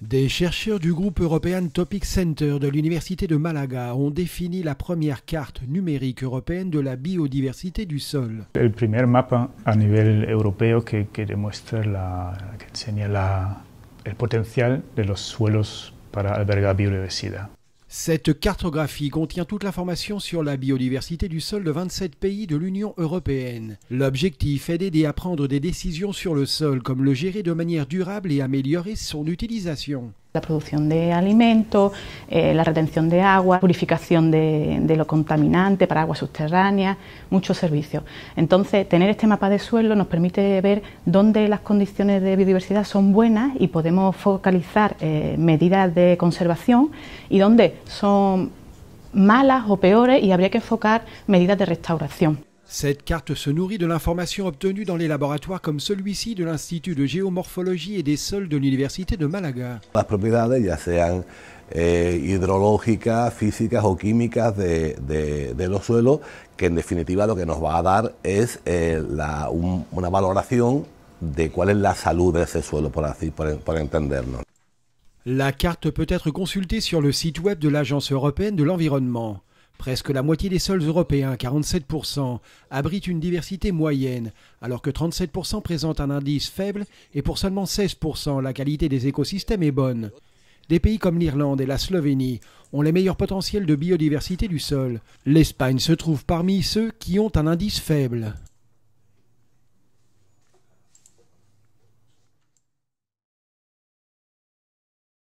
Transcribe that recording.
Des chercheurs du groupe European Topic Center de l'Université de Malaga ont défini la première carte numérique européenne de la biodiversité du sol. El primer mapa a nivel europeo que, que demuestra la, que enseña la, el potencial de los suelos para albergar. Cette cartographie contient toute l'information sur la biodiversité du sol de 27 pays de l'Union européenne. L'objectif est d'aider à prendre des décisions sur le sol, comme le gérer de manière durable et améliorer son utilisation. La producción de alimentos, eh, la retención de agua, purificación de, lo contaminante para aguas subterráneas, muchos servicios. Entonces, tener este mapa de suelo nos permite ver dónde las condiciones de biodiversidad son buenas y podemos focalizar eh, medidas de conservación y dónde son malas o peores y habría que enfocar medidas de restauración. Cette carte se nourrit de l'information obtenue dans les laboratoires comme celui-ci de l'Institut de géomorphologie et des sols de l'Université de Malaga. Las propiedades, ya sean eh, hidrológicas, físicas o químicas de, de, de, los suelos, que en definitiva lo que nos va a dar es eh, la, un, una valoración de cuál es la salud de ese suelo, por, así, por, por entendernos. La carte peut être consultée sur le site web de l'Agence européenne de l'environnement. Presque la moitié des sols européens, 47%, abritent une diversité moyenne, alors que 37% présentent un indice faible et pour seulement 16%, la qualité des écosystèmes est bonne. Des pays comme l'Irlande et la Slovénie ont les meilleurs potentiels de biodiversité du sol. L'Espagne se trouve parmi ceux qui ont un indice faible.